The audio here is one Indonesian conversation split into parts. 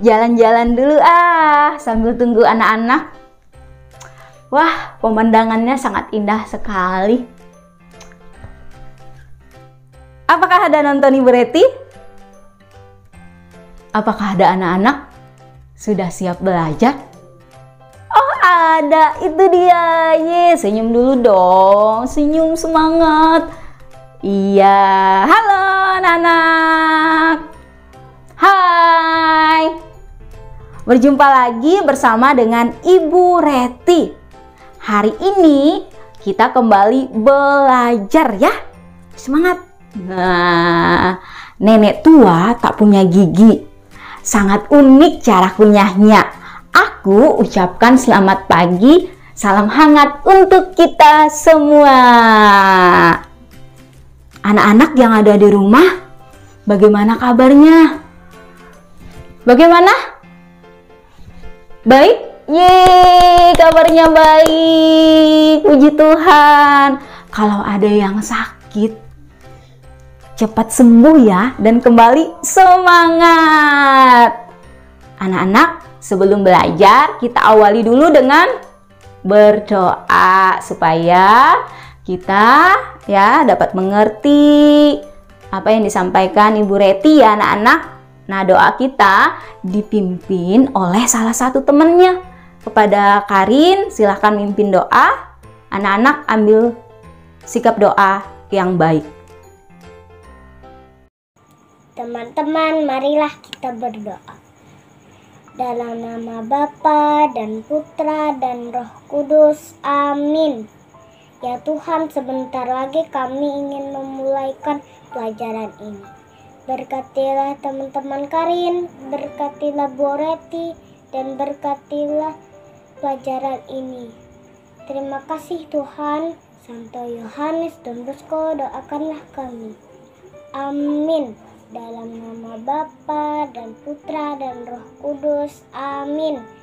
jalan-jalan dulu ah sambil tunggu anak-anak. Wah, pemandangannya sangat indah sekali. Apakah ada nonton Ibu Reti? Apakah ada anak-anak? Sudah siap belajar? Oh ada, itu dia. Ye, senyum dulu dong. Senyum semangat. Iya, halo anak-anak. Hai. Berjumpa lagi bersama dengan Ibu Reti. Hari ini kita kembali belajar ya. Semangat. Nah, nenek tua tak punya gigi. Sangat unik cara kunyahnya. Aku ucapkan selamat pagi, salam hangat untuk kita semua. Anak-anak yang ada di rumah, bagaimana kabarnya? Bagaimana? Baik? Yeay, kabarnya baik. Puji Tuhan. Kalau ada yang sakit, cepat sembuh ya dan kembali semangat. Anak-anak, sebelum belajar kita awali dulu dengan berdoa supaya kita ya dapat mengerti apa yang disampaikan Ibu Reti ya anak-anak. Nah, doa kita dipimpin oleh salah satu temannya. Kepada Karin, silahkan mimpin doa. Anak-anak ambil sikap doa yang baik. Teman-teman, marilah kita berdoa. Dalam nama Bapa dan Putra dan Roh Kudus. Amin. Ya Tuhan, sebentar lagi kami ingin memulaikan pelajaran ini. Berkatilah teman-teman Karin, berkatilah Boreti, dan berkatilah pelajaran ini. Terima kasih Tuhan. Santo Yohanes dan Bosco doakanlah kami. Amin. Dalam nama Bapa dan Putra dan Roh Kudus. Amin.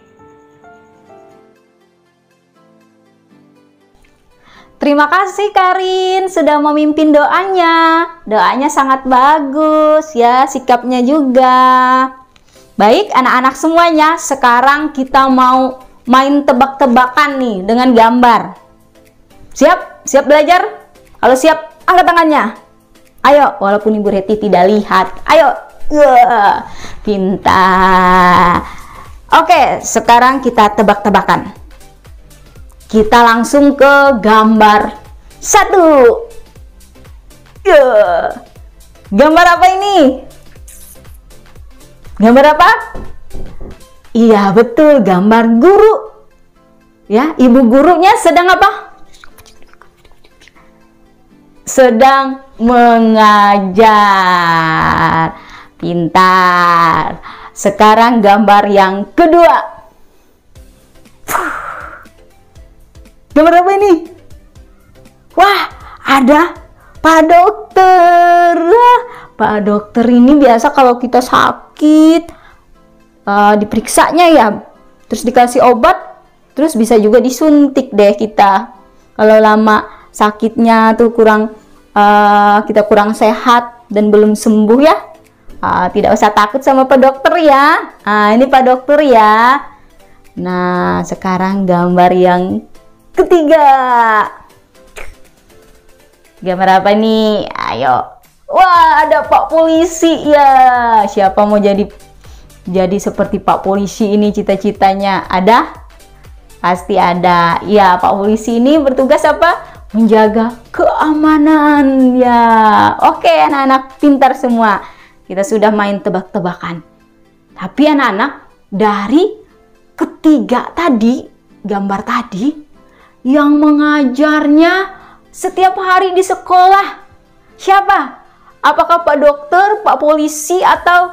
Terima kasih Karin sudah memimpin doanya. Doanya sangat bagus ya, sikapnya juga. Baik anak-anak semuanya, sekarang kita mau main tebak-tebakan nih dengan gambar. Siap? Siap belajar? Kalau siap, angkat tangannya. Ayo, walaupun Ibu Reti tidak lihat. Ayo. Uh, pintar. Oke, sekarang kita tebak-tebakan. Kita langsung ke gambar satu. Gambar apa ini? Gambar apa? Iya, betul, gambar guru. Ya, ibu gurunya sedang apa? sedang mengajar. Pintar. Sekarang gambar yang kedua. Gambar apa ini? Wah, ada Pak Dokter. Pak Dokter ini biasa kalau kita sakit, uh, diperiksanya ya, terus dikasih obat, terus bisa juga disuntik deh kita. Kalau lama sakitnya tuh kurang uh, kita kurang sehat dan belum sembuh ya uh, tidak usah takut sama pak dokter ya uh, ini pak dokter ya nah sekarang gambar yang ketiga. Gambar apa nih ayo. Wah ada pak polisi ya. Siapa mau jadi jadi seperti pak polisi ini cita-citanya? Ada? Pasti ada. Ya pak polisi ini bertugas apa? Menjaga keamanan ya. Oke anak-anak pintar semua. Kita sudah main tebak-tebakan. Tapi anak-anak dari ketiga tadi, gambar tadi yang mengajarnya setiap hari di sekolah. Siapa? Apakah Pak Dokter, Pak Polisi atau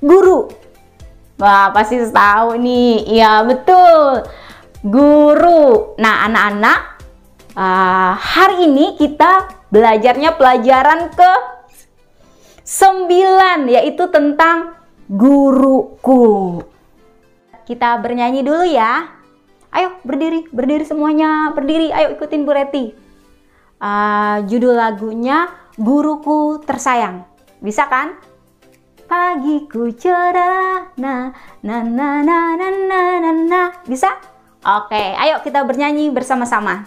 guru? Wah, pasti tahu nih. Iya, betul. Guru. Nah, anak-anak Uh, hari ini kita belajarnya pelajaran ke 9 yaitu tentang guruku. Kita bernyanyi dulu ya. Ayo berdiri, berdiri semuanya, berdiri, ayo ikutin Bu Reti. Uh, judul lagunya Guruku Tersayang. Bisa kan? Pagiku cerah, na na na na na na na. Bisa? Oke, ayo kita bernyanyi bersama-sama.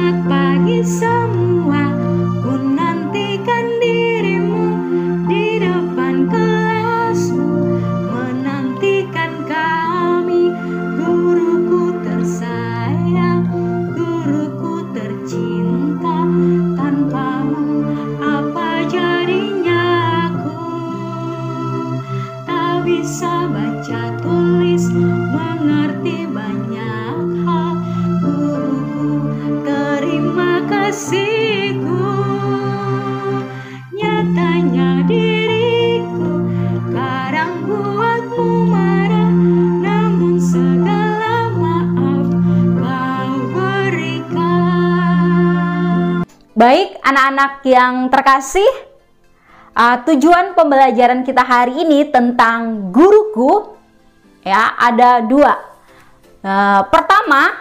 magpag-isa Baik, anak-anak yang terkasih, uh, tujuan pembelajaran kita hari ini tentang guruku ya ada dua. Uh, pertama,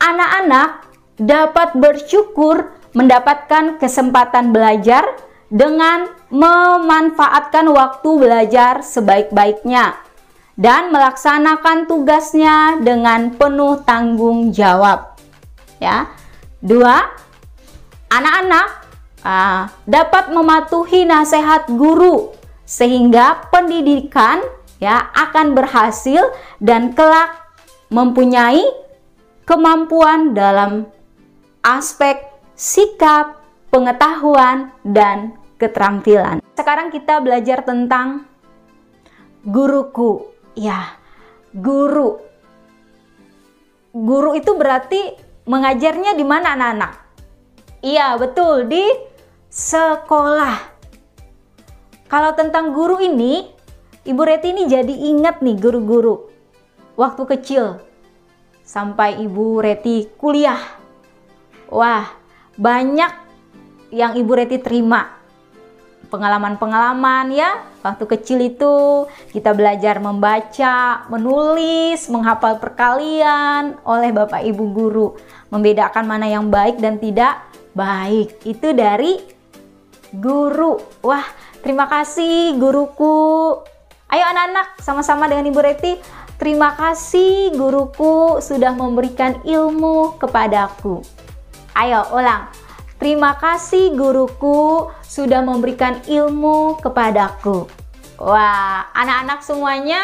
anak-anak dapat bersyukur mendapatkan kesempatan belajar dengan memanfaatkan waktu belajar sebaik-baiknya dan melaksanakan tugasnya dengan penuh tanggung jawab. Ya. Dua, anak-anak uh, dapat mematuhi nasihat guru sehingga pendidikan ya akan berhasil dan kelak mempunyai kemampuan dalam aspek sikap, pengetahuan dan keterampilan. Sekarang kita belajar tentang guruku. Ya, guru. Guru itu berarti mengajarnya di mana anak-anak? Iya, betul, di sekolah. Kalau tentang guru ini, Ibu Reti ini jadi ingat nih guru-guru. Waktu kecil, sampai Ibu Reti kuliah. Wah, banyak yang Ibu Reti terima. Pengalaman-pengalaman ya, waktu kecil itu kita belajar membaca, menulis, menghafal perkalian oleh Bapak Ibu guru. Membedakan mana yang baik dan tidak baik. Itu dari guru. Wah, terima kasih guruku. Ayo anak-anak, sama-sama dengan Ibu Reti. Terima kasih guruku sudah memberikan ilmu kepadaku. Ayo ulang. Terima kasih guruku sudah memberikan ilmu kepadaku. Wah, anak-anak semuanya,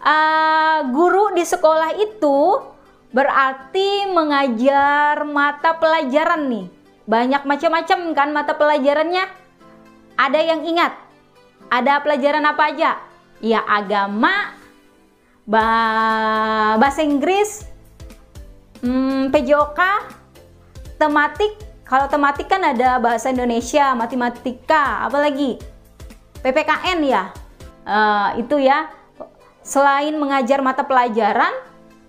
uh, guru di sekolah itu Berarti mengajar mata pelajaran nih. Banyak macam-macam kan mata pelajarannya. Ada yang ingat? Ada pelajaran apa aja? Ya agama, bahasa Inggris, hmm, PJOK, tematik. Kalau tematik kan ada bahasa Indonesia, matematika, apalagi PPKN ya. Uh, itu ya. Selain mengajar mata pelajaran,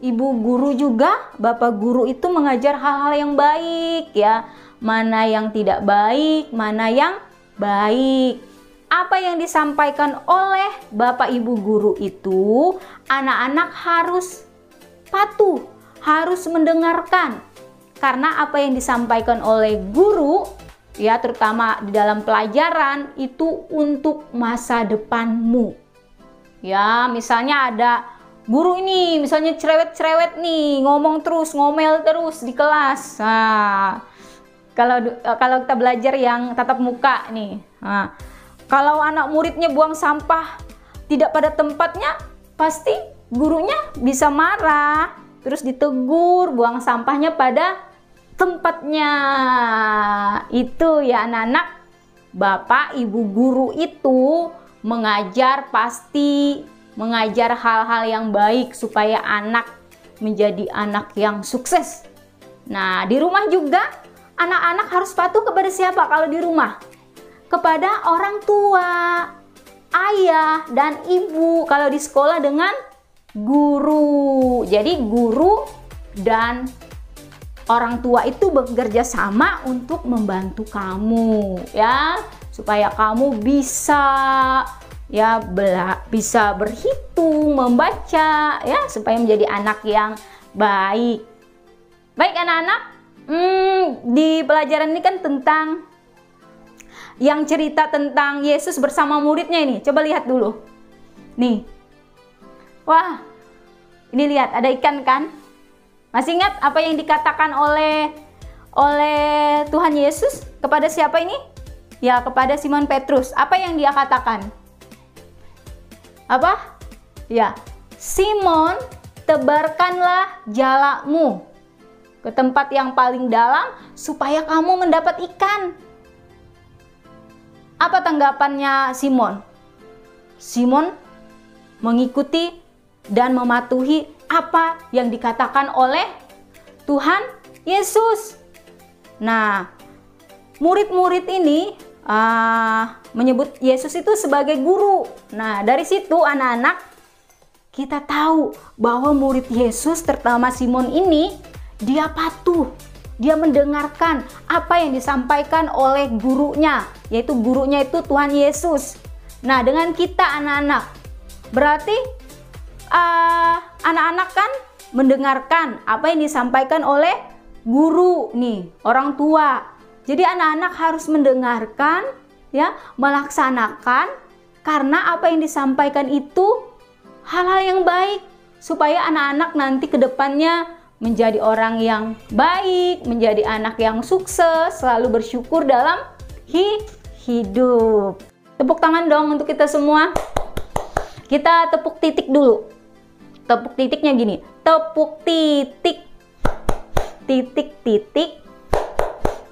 ibu guru juga, bapak guru itu mengajar hal-hal yang baik ya. Mana yang tidak baik, mana yang baik. apa yang disampaikan oleh Bapak Ibu guru itu, anak-anak harus patuh, harus mendengarkan. Karena apa yang disampaikan oleh guru, ya terutama di dalam pelajaran itu untuk masa depanmu. Ya, misalnya ada guru ini, misalnya cerewet-cerewet nih, ngomong terus, ngomel terus di kelas. Nah, kalau kalau kita belajar yang tatap muka nih. Nah, kalau anak muridnya buang sampah tidak pada tempatnya, pasti gurunya bisa marah, terus ditegur, buang sampahnya pada tempatnya. Itu ya anak-anak, Bapak Ibu guru itu mengajar pasti mengajar hal-hal yang baik supaya anak menjadi anak yang sukses. Nah, di rumah juga anak-anak harus patuh kepada siapa kalau di rumah? kepada orang tua, ayah, dan ibu. Kalau di sekolah dengan guru. Jadi guru dan orang tua itu bekerja sama untuk membantu kamu ya supaya kamu bisa ya bela, bisa berhitung, membaca ya supaya menjadi anak yang baik. Baik anak-anak, hmm, di pelajaran ini kan tentang yang cerita tentang Yesus bersama muridnya ini. Coba lihat dulu. Nih. Wah. Ini lihat ada ikan kan? Masih ingat apa yang dikatakan oleh oleh Tuhan Yesus kepada siapa ini? Ya, kepada Simon Petrus. Apa yang dia katakan? Apa? Ya, Simon, tebarkanlah jalamu ke tempat yang paling dalam supaya kamu mendapat ikan. Apa tanggapannya Simon? Simon mengikuti dan mematuhi apa yang dikatakan oleh Tuhan Yesus. Nah, murid-murid ini uh, menyebut Yesus itu sebagai guru. Nah, dari situ anak-anak kita tahu bahwa murid Yesus terutama Simon ini dia patuh dia mendengarkan apa yang disampaikan oleh gurunya, yaitu gurunya itu Tuhan Yesus. Nah, dengan kita anak-anak, berarti uh, anak-anak kan mendengarkan apa yang disampaikan oleh guru nih, orang tua. Jadi anak-anak harus mendengarkan, ya, melaksanakan karena apa yang disampaikan itu hal-hal yang baik supaya anak-anak nanti ke depannya menjadi orang yang baik, menjadi anak yang sukses, selalu bersyukur dalam hi hidup. Tepuk tangan dong untuk kita semua. Kita tepuk titik dulu. Tepuk titiknya gini. Tepuk titik. Titik titik.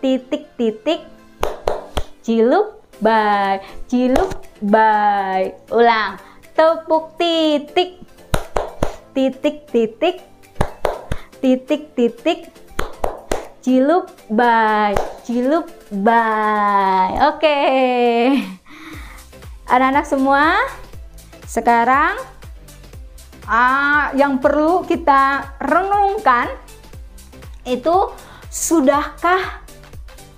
Titik titik. Cilup bye. Cilup bye. Ulang. Tepuk titik. Titik titik titik-titik cilup bye cilup bye oke okay. anak-anak semua sekarang ah, yang perlu kita renungkan itu sudahkah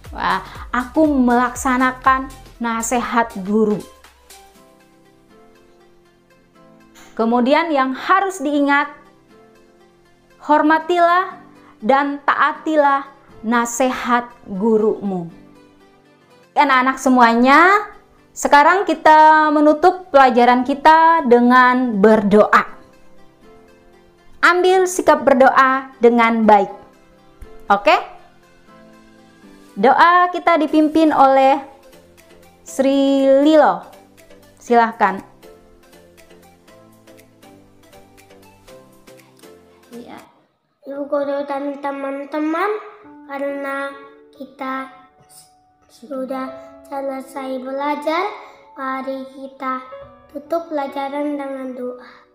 Wah, aku melaksanakan nasihat guru kemudian yang harus diingat hormatilah dan taatilah nasihat gurumu. Anak-anak semuanya, sekarang kita menutup pelajaran kita dengan berdoa. Ambil sikap berdoa dengan baik. Oke? Doa kita dipimpin oleh Sri Lilo. Silahkan. Ibu guru dan teman-teman karena kita sudah selesai belajar mari kita tutup pelajaran dengan doa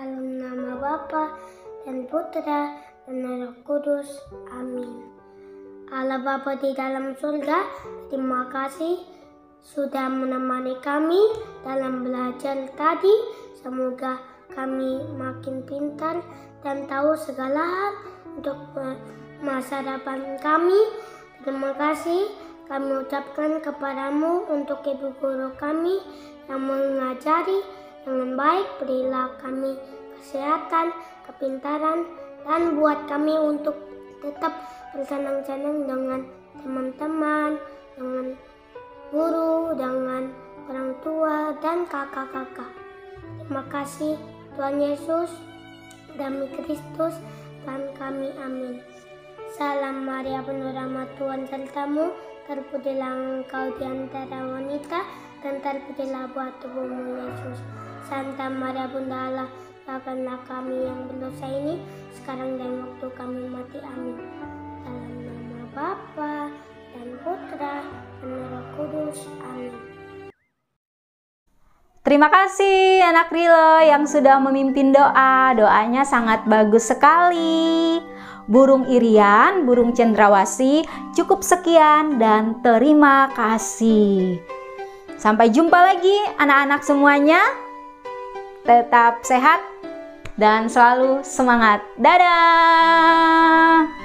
dalam nama Bapa dan Putra dan Roh Kudus. Amin. Allah Bapa di dalam surga terima kasih sudah menemani kami dalam belajar tadi. Semoga kami makin pintar dan tahu segala hal untuk masa depan kami. Terima kasih. Kami ucapkan kepadamu untuk ibu guru kami yang mengajari dengan baik. Berilah kami kesehatan, kepintaran, dan buat kami untuk tetap bersenang-senang dengan teman-teman, dengan guru, dengan orang tua, dan kakak-kakak. Terima kasih Tuhan Yesus, demi Kristus, dan kami amin. Salam Maria penuh rahmat Tuhan sertamu, terpujilah engkau di antara wanita, dan terpujilah buat tubuhmu Yesus. Santa Maria Bunda Allah, doakanlah kami yang berdosa ini, sekarang dan waktu kami mati. Amin. Dalam nama Bapa dan Putra dan Roh Kudus. Amin. Terima kasih anak Rilo yang sudah memimpin doa. Doanya sangat bagus sekali. Burung irian, burung cendrawasi, cukup sekian dan terima kasih. Sampai jumpa lagi anak-anak semuanya tetap sehat, dan selalu semangat. Dadah!